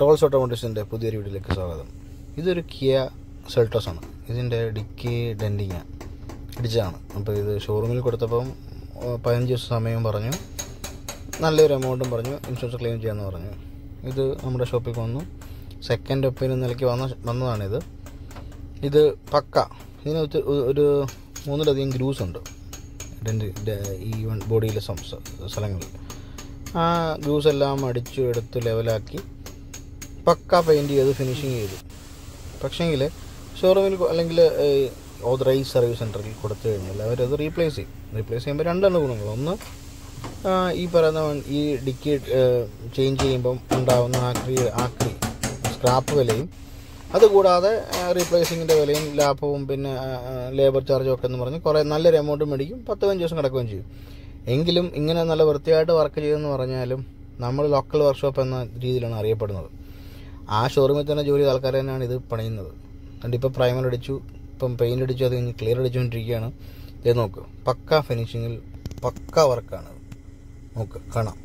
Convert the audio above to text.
ടോൾസ് ഓട്ടോമോട്ടീവ്സിന്റെ പുതിയൊരു വീഡിയോയിലേക്ക് സ്വാഗതം. ഇതൊരു കിയ സെൽട്ടോസ് ആണ്. ഇതിന്റെ ഡിക്കി ഡെൻഡിങ് ഇടിച്ചതാണ്. അപ്പോൾ ഇത് ഷോറൂമിൽ കൊടുത്തപ്പം പതിനഞ്ച് ദിവസം സമയം പറഞ്ഞു. നല്ലൊരു എമൗണ്ടും പറഞ്ഞു. ഇൻഷുറൻസ് ക്ലെയിം ചെയ്യാമെന്ന് പറഞ്ഞു. ഇത് നമ്മുടെ ഷോപ്പിൽ വന്നു. സെക്കൻഡ് ഒപ്പീനിയൻ നിലയ്ക്ക് വന്ന വന്നതാണിത്. ഇത് പക്ക. ഇതിന് ഒരു മൂന്നിലധികം ഗ്രൂസ് ഉണ്ട്. ഈ ബോഡിയിലെ സ്ഥലങ്ങളിൽ. ആ ഗ്രൂസ് എല്ലാം അടിച്ചു എടുത്ത് ലെവലാക്കി പക്ക പെയിന്റ് ചെയ്ത് ഫിനിഷിങ് ചെയ്തു. പക്ഷേങ്കിൽ ഷോറൂമിൽ അല്ലെങ്കിൽ ഓതറൈസ് സർവീസ് സെന്ററിൽ കൊടുത്തു കഴിഞ്ഞാൽ അവരത് റീപ്ലേസ് ചെയ്യും. റീപ്ലേസ് ചെയ്യുമ്പോൾ രണ്ടെണ്ണം ഗുണങ്ങൾ. ഒന്ന് ഈ പറയുന്ന ഈ ഡിക്കി ചേഞ്ച് ചെയ്യുമ്പം ഉണ്ടാകുന്ന ആക്രി ആക്രി സ്ക്രാപ്പ് വിലയും അതുകൂടാതെ റീപ്ലേസിങ്ങിന്റെ വിലയും ലാഭവും പിന്നെ ലേബർ ചാർജും ഒക്കെ എന്ന് പറഞ്ഞ് കുറേ നല്ലൊരു എമൗണ്ട് മേടിക്കും. പത്ത് പതിനഞ്ച് ദിവസം കിടക്കുകയും ചെയ്യും. എങ്കിലും ഇങ്ങനെ നല്ല വൃത്തിയായിട്ട് വർക്ക് ചെയ്തെന്ന് പറഞ്ഞാലും നമ്മൾ ലോക്കൽ വർക്ക്ഷോപ്പ് എന്ന രീതിയിലാണ് അറിയപ്പെടുന്നത്. ആ ഷോറൂമിൽ തന്നെ ജോലി ചെയ്ത ആൾക്കാർ തന്നെയാണ് ഇത് പണിയുന്നത്. കണ്ടിപ്പോൾ ഇപ്പോൾ പ്രൈമർ അടിച്ചു ഇപ്പം പെയിന്റ് അടിച്ചു അത് കഴിഞ്ഞ് ക്ലിയർ അടിച്ചുകൊണ്ടിരിക്കുകയാണ് ഇത് നോക്ക് പക്ക ഫിനിഷിങ്ങിൽ പക്ക വർക്കാണ് നോക്ക് കാണാം.